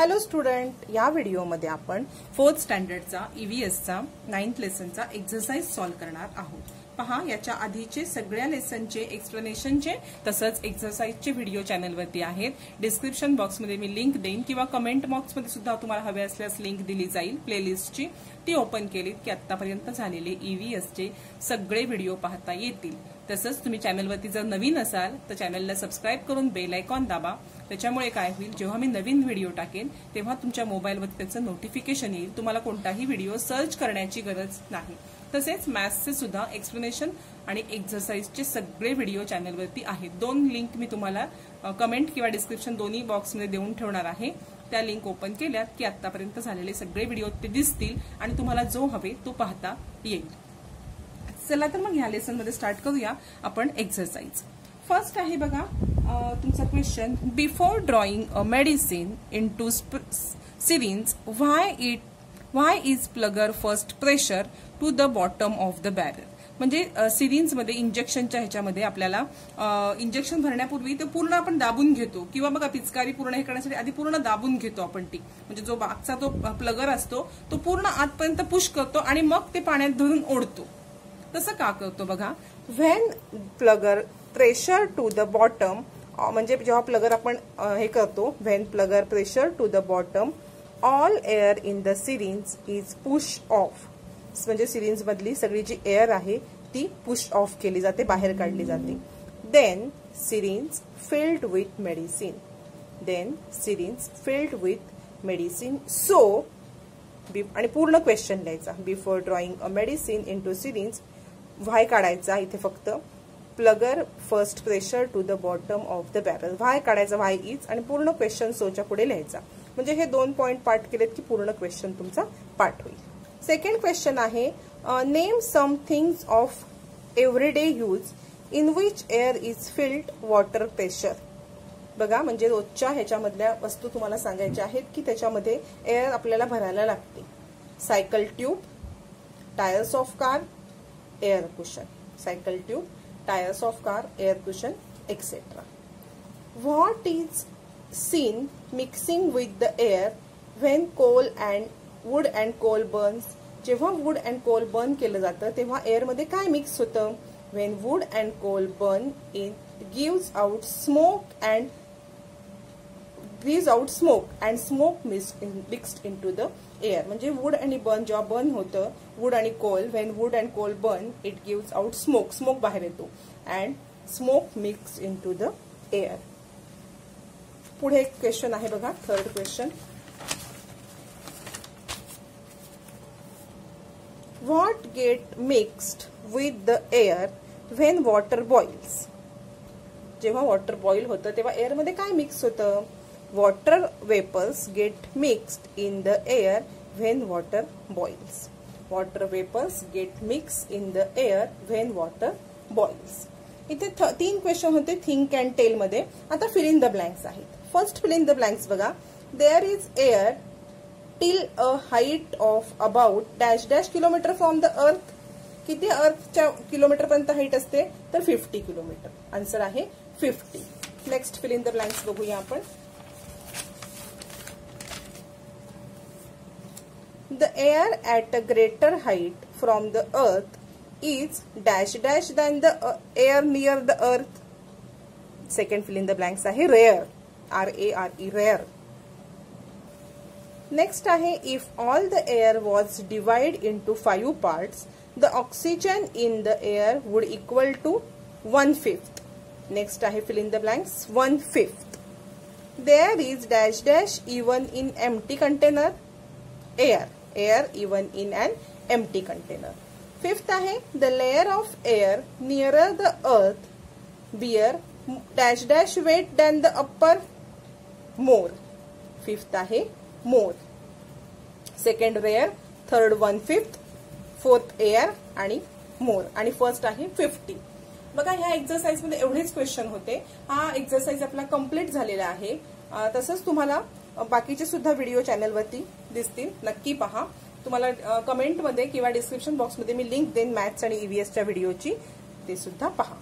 Hello student या व्हिडिओमध्ये आपण फोर्थ स्टँडर्डचा ईव्हीएसचा नाईन्थ लेसनचा एक्झरसाइज सॉल्व्ह करणार आहोत. पहा याच्या आधीचे सगळ्या लेसनचे एक्सप्लेनेशनचे तसंच एक्झरसाइजचे व्हिडिओ चॅनलवरती आहेत. डिस्क्रिप्शन बॉक्समध्ये मी लिंक देईन किंवा कमेंट बॉक्समध्ये सुद्धा तुम्हाला हवे असल्यास लिंक दिली जाईल प्लेलिस्टची ती ओपन केलीत की आतापर्यंत झालेले ईव्हीएसचे सगळे व्हिडिओ पाहता येतील. तसंच तुम्ही चॅनलवरती जर नवीन असाल तर चॅनलला सबस्क्राईब करून बेल आयकॉन दाबा. त्याच्यामुळे काय होईल जेव्हा मी नवीन व्हिडिओ टाकेन तेव्हा तुमच्या मोबाईलवरती त्याचं नोटिफिकेशन येईल. तुम्हाला कोणताही व्हिडिओ सर्च करण्याची गरज नाही. तसेच मॅथ्सचे सुद्धा एक्सप्लेनेशन आणि एक्झरसाईजचे सगळे व्हिडिओ चॅनलवरती आहेत. दोन लिंक मी तुम्हाला कमेंट किंवा डिस्क्रिप्शन दोन्ही बॉक्समध्ये देऊन ठेवणार आहे. त्या लिंक ओपन केल्यात की आतापर्यंत झालेले सगळे व्हिडिओ ते दिसतील आणि तुम्हाला जो हवे तो पाहता येईल. चला तर मग ह्या लेसनमध्ये स्टार्ट करूया. आपण एक्झरसाइज फर्स्ट आहे बघा तुमचा question before drawing a medicine in to syringe why it why is plunger first pressure to the bottom of the barrel म्हणजे सिरिंजमध्ये इंजेक्शनच्या ह्याच्यामध्ये आपल्याला इंजेक्शन भरण्यापूर्वी ते पूर्ण आपण दाबून घेतो. किंवा बघा पिचकारी पूर्ण हे करण्यासाठी आधी पूर्ण दाबून घेतो आपण ती. म्हणजे जो मागचा तो प्लगर असतो तो पूर्ण आतपर्यंत पुश करतो आणि मग ते पाण्यात धरून ओढतो. तसं का करतो बघा? When plunger pressure to the bottom म्हणजे जेव्हा प्लगर आपण हे करतो when plunger pressure to the bottom all air in the syringe is push off म्हणजे सिरिंज मधली सगळी जी एअर आहे ती पुश ऑफ केली जाते बाहेर काढली जाते. Then syringe filled with medicine then syringe filled with medicine so आणि पूर्ण क्वेश्चन लिहायचा. Before drawing a medicine in to syringe why काढायचा इथे फक्त. Plunger first pressure to the bottom of the barrel why काढायचा व्हाय इज आणि पूर्ण question सोच्या पुढे लिहायचा. म्हणजे हे दोन पॉईंट पाठ केलेत की पूर्ण क्वेश्चन तुमचा पाठ होईल. सेकंड क्वेश्चन आहे name some things of everyday use in which air is filled water pressure बघा म्हणजे रोजच्या ह्याच्यामधल्या वस्तू तुम्हाला सांगायच्या आहेत की त्याच्यामध्ये एअर आपल्याला भरायला लागते. Cycle tube tyres of car air cushion cycle tube tyres of car air cushion etcetera what is seen mixing with the air when coal and wood and coal burns जेव्हा वूड अँड कोल बर्न केलं जातं तेव्हा एअरमध्ये काय mix होतं? When wood and coal burn in gives out smoke and breeze out smoke and smoke mixed in to the air म्हणजे wood आणि burn जेव्हा बर्न होतं वूड आणि coal when wood and coal burn it gives out smoke smoke बाहेर येतो. And smoke mix into the air पुढे एक question आहे बघा. Third question what get mixed with the air when water boils जेव्हा water boil होतं तेव्हा एअरमध्ये काय मिक्स होतं? Water vapours get mixed in the air when water boils. Water vapours get mix in the air when water boils. इथे तीन question होते think and tell मध्ये. आता फिल इन द ब्लँक्स आहेत. First fill in the blanks बघा. There is air till a height of about dash dash kilometre from the earth किती अर्थच्या kilometre पर्यंत हाईट असते? तर फिफ्टी किलोमीटर आन्सर आहे fifty next fill in the blanks बघूया आपण. The air at a greater height from the earth is dash dash than the uh, air near the earth. Second fill in the blanks आहे rare. R-A-R-E, rare. Next आहे if all the air was divided into five parts, the oxygen in the air would equal to one fifth. Next आहे fill in the blanks, one fifth. There is dash dash even in empty container, air. Air even in an empty container. Fifth आहे the layer of air nearer the earth bear dash dash weight than the upper more. Fifth आहे more. Second rare, third one fifth, fourth air आणि more आणि first आहे fifty बघा ह्या एक्झरसाईजमध्ये एवढेच question होते हा एक्झरसाईज आपला कंप्लीट झालेला आहे तसंच तुम्हाला बाकीचे सुद्धा व्हिडिओ चॅनलवरती दिसतील. नक्की पहा. तुम्हाला कमेंटमध्ये किंवा डिस्क्रिप्शन बॉक्समध्ये मी लिंक देईन मॅथ्स आणि ईव्हीएसच्या व्हिडिओची ते सुद्धा पहा.